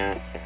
Mm-hmm.